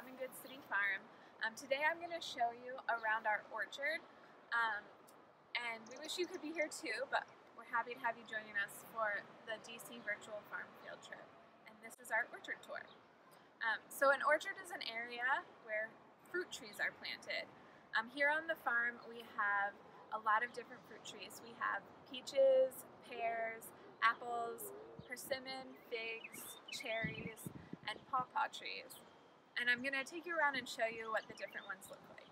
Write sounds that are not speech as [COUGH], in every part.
Common Good City Farm. Um, today I'm going to show you around our orchard. Um, and we wish you could be here too, but we're happy to have you joining us for the DC Virtual Farm Field Trip. And this is our orchard tour. Um, so an orchard is an area where fruit trees are planted. Um, here on the farm we have a lot of different fruit trees. We have peaches, pears, apples, persimmon, figs, cherries, and pawpaw trees. And I'm going to take you around and show you what the different ones look like.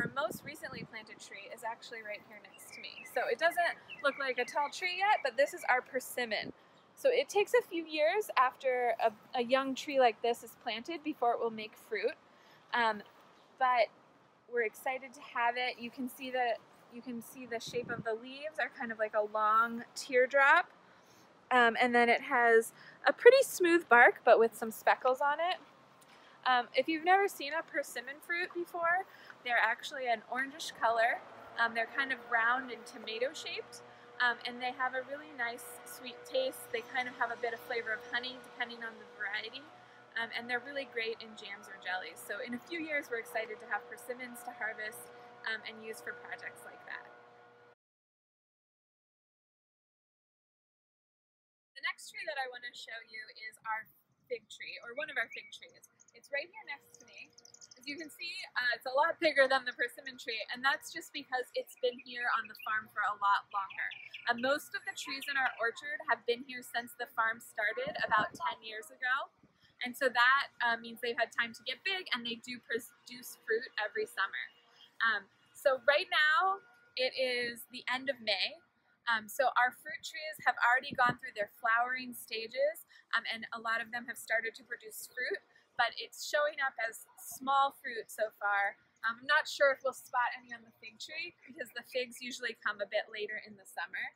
Our most recently planted tree is actually right here next to me. So it doesn't look like a tall tree yet, but this is our persimmon. So it takes a few years after a, a young tree like this is planted before it will make fruit. Um, but we're excited to have it. You can see that you can see the shape of the leaves are kind of like a long teardrop. Um, and then it has a pretty smooth bark, but with some speckles on it. Um, if you've never seen a persimmon fruit before, they're actually an orangish color. Um, they're kind of round and tomato shaped, um, and they have a really nice sweet taste. They kind of have a bit of flavor of honey depending on the variety, um, and they're really great in jams or jellies. So in a few years, we're excited to have persimmons to harvest um, and use for projects like that. I want to show you is our fig tree, or one of our fig trees. It's right here next to me. As you can see, uh, it's a lot bigger than the persimmon tree, and that's just because it's been here on the farm for a lot longer. Uh, most of the trees in our orchard have been here since the farm started about 10 years ago. And so that uh, means they've had time to get big and they do produce fruit every summer. Um, so right now it is the end of May. Um, so our fruit trees have already gone through their flowering stages um, and a lot of them have started to produce fruit, but it's showing up as small fruit so far. Um, I'm not sure if we'll spot any on the fig tree because the figs usually come a bit later in the summer.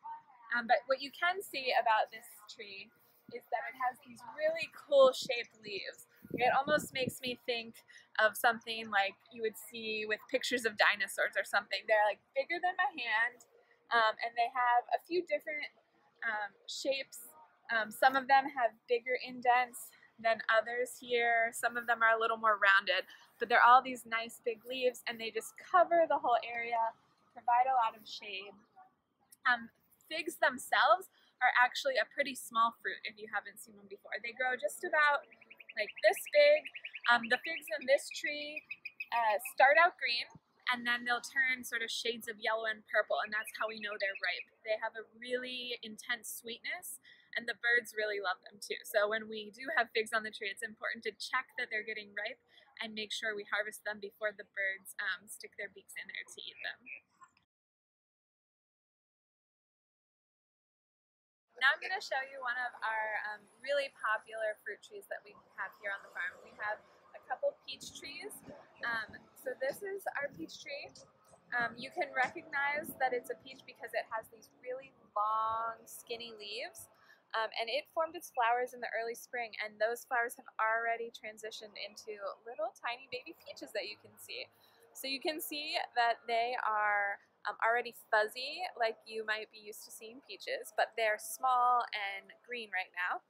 Um, but what you can see about this tree is that it has these really cool shaped leaves. It almost makes me think of something like you would see with pictures of dinosaurs or something. They're like bigger than my hand, um, and they have a few different um, shapes. Um, some of them have bigger indents than others here. Some of them are a little more rounded, but they're all these nice big leaves, and they just cover the whole area, provide a lot of shade. Um, figs themselves are actually a pretty small fruit if you haven't seen them before. They grow just about like this big. Um, the figs in this tree uh, start out green and then they'll turn sort of shades of yellow and purple and that's how we know they're ripe. They have a really intense sweetness and the birds really love them too. So when we do have figs on the tree, it's important to check that they're getting ripe and make sure we harvest them before the birds um, stick their beaks in there to eat them. Now I'm going to show you one of our um, really popular fruit trees that we have here on the farm. We have couple peach trees. Um, so this is our peach tree. Um, you can recognize that it's a peach because it has these really long, skinny leaves. Um, and it formed its flowers in the early spring, and those flowers have already transitioned into little tiny baby peaches that you can see. So you can see that they are um, already fuzzy like you might be used to seeing peaches, but they're small and green right now.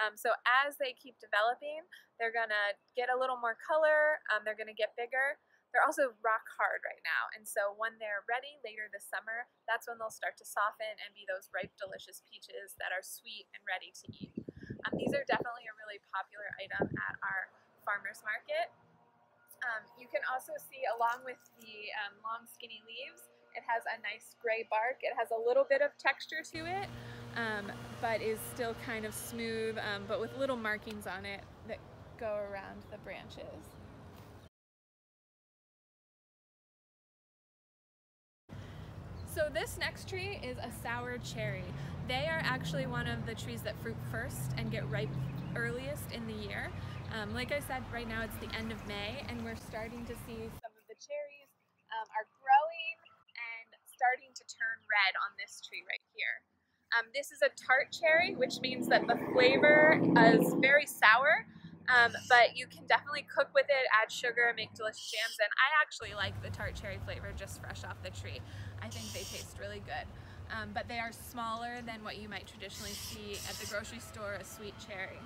Um, so as they keep developing, they're gonna get a little more color, um, they're gonna get bigger. They're also rock hard right now, and so when they're ready later this summer, that's when they'll start to soften and be those ripe, delicious peaches that are sweet and ready to eat. Um, these are definitely a really popular item at our farmer's market. Um, you can also see along with the um, long skinny leaves, it has a nice gray bark. It has a little bit of texture to it, um, but is still kind of smooth, um, but with little markings on it that go around the branches. So this next tree is a sour cherry. They are actually one of the trees that fruit first and get ripe earliest in the year. Um, like I said, right now it's the end of May and we're starting to see some of the cherries um, are growing starting to turn red on this tree right here. Um, this is a tart cherry, which means that the flavor is very sour, um, but you can definitely cook with it, add sugar, make delicious jams, and I actually like the tart cherry flavor just fresh off the tree. I think they taste really good. um, but they are smaller than what you might traditionally see at the grocery store, a sweet cherry.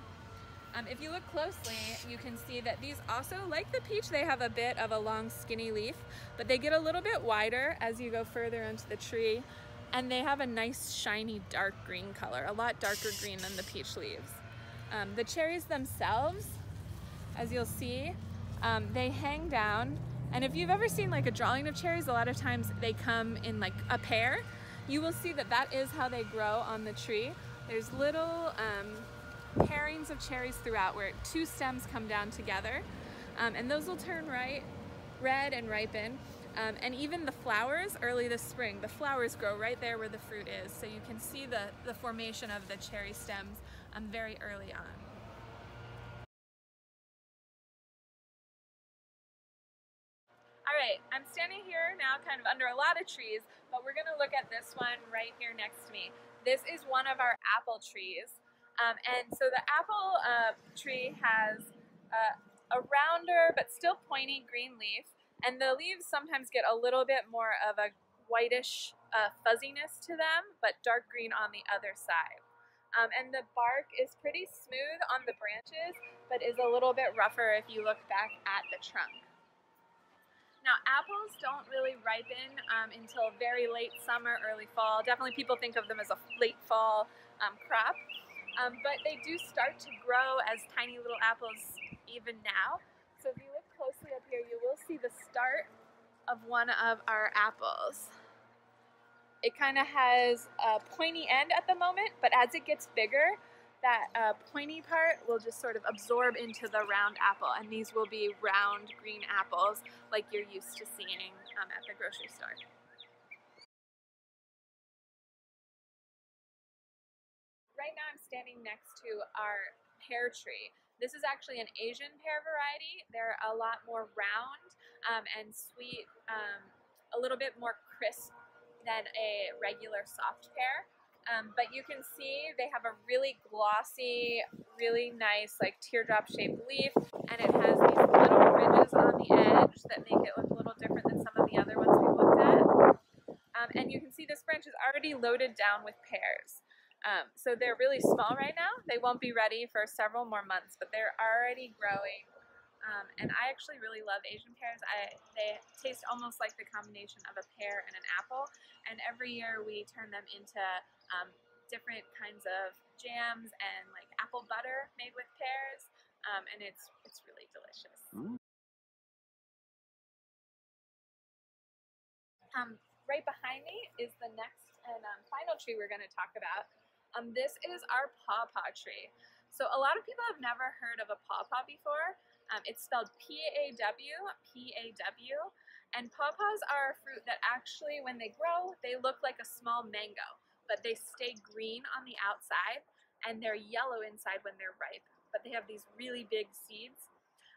Um, if you look closely, you can see that these also, like the peach, they have a bit of a long skinny leaf, but they get a little bit wider as you go further into the tree, and they have a nice shiny dark green color, a lot darker green than the peach leaves. Um, the cherries themselves, as you'll see, um, they hang down, and if you've ever seen like a drawing of cherries, a lot of times they come in like a pair. You will see that that is how they grow on the tree. There's little um, pairings of cherries throughout where two stems come down together um, and those will turn right, red and ripen. Um, and even the flowers early this spring, the flowers grow right there where the fruit is. So you can see the, the formation of the cherry stems um, very early on. All right, I'm standing here now kind of under a lot of trees, but we're gonna look at this one right here next to me. This is one of our apple trees. Um, and so the apple uh, tree has uh, a rounder but still pointy green leaf, and the leaves sometimes get a little bit more of a whitish uh, fuzziness to them, but dark green on the other side. Um, and the bark is pretty smooth on the branches, but is a little bit rougher if you look back at the trunk. Now, apples don't really ripen um, until very late summer, early fall. Definitely people think of them as a late fall um, crop. Um, but they do start to grow as tiny little apples even now. So if you look closely up here, you will see the start of one of our apples. It kind of has a pointy end at the moment, but as it gets bigger, that uh, pointy part will just sort of absorb into the round apple, and these will be round green apples like you're used to seeing um, at the grocery store. right now standing next to our pear tree. This is actually an Asian pear variety. They're a lot more round um, and sweet, um, a little bit more crisp than a regular soft pear. Um, but you can see they have a really glossy, really nice like teardrop shaped leaf and it has these little ridges on the edge that make it look a little different than some of the other ones we looked at. Um, and you can see this branch is already loaded down with pears. Um, so they're really small right now. They won't be ready for several more months, but they're already growing. Um, and I actually really love Asian pears. I, they taste almost like the combination of a pear and an apple. And every year we turn them into um, different kinds of jams and like apple butter made with pears. Um, and it's, it's really delicious. Mm. Um, right behind me is the next and um, final tree we're going to talk about. Um, this is our pawpaw tree. So a lot of people have never heard of a pawpaw before. Um, it's spelled P-A-W, P-A-W, and pawpaws are a fruit that actually, when they grow, they look like a small mango, but they stay green on the outside, and they're yellow inside when they're ripe, but they have these really big seeds.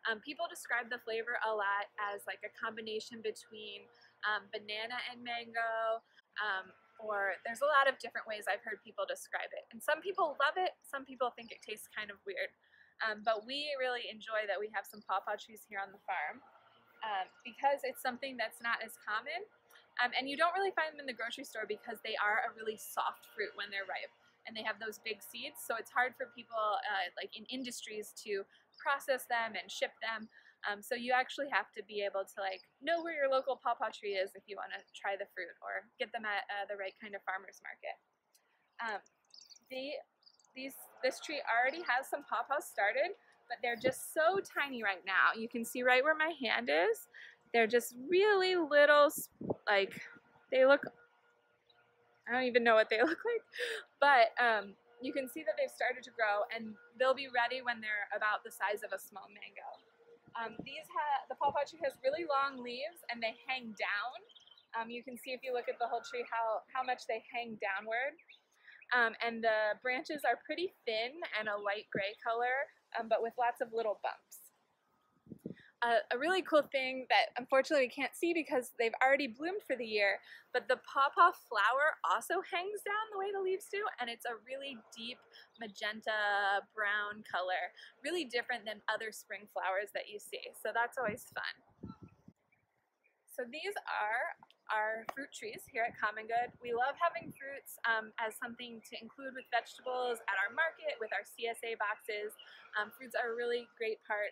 Um, people describe the flavor a lot as like a combination between um, banana and mango, um, or there's a lot of different ways I've heard people describe it. And some people love it, some people think it tastes kind of weird. Um, but we really enjoy that we have some pawpaw trees here on the farm um, because it's something that's not as common. Um, and you don't really find them in the grocery store because they are a really soft fruit when they're ripe and they have those big seeds. So it's hard for people uh, like in industries to process them and ship them. Um, so you actually have to be able to like know where your local pawpaw tree is if you want to try the fruit or get them at uh, the right kind of farmer's market. Um, the, these, this tree already has some pawpaws started, but they're just so tiny right now. You can see right where my hand is. They're just really little, like, they look, I don't even know what they [LAUGHS] look like, but um, you can see that they've started to grow and they'll be ready when they're about the size of a small mango. Um, these the pawpaw tree has really long leaves and they hang down. Um, you can see if you look at the whole tree how, how much they hang downward. Um, and the branches are pretty thin and a light gray color, um, but with lots of little bumps a, a, really cool thing that unfortunately we can't see because they've already bloomed for the year, but the pawpaw flower also hangs down the way the leaves do, and it's a really deep magenta brown color, really different than other spring flowers that you see. So that's always fun. So these are our fruit trees here at Common Good. We love having fruits um, as something to include with vegetables at our market, with our CSA boxes. Um, fruits are a really great part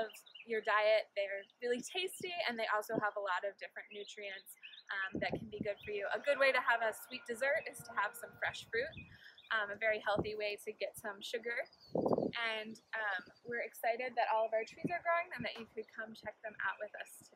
of your diet. They're really tasty and they also have a lot of different nutrients um, that can be good for you. A good way to have a sweet dessert is to have some fresh fruit. Um, a very healthy way to get some sugar. And um, we're excited that all of our trees are growing and that you could come check them out with us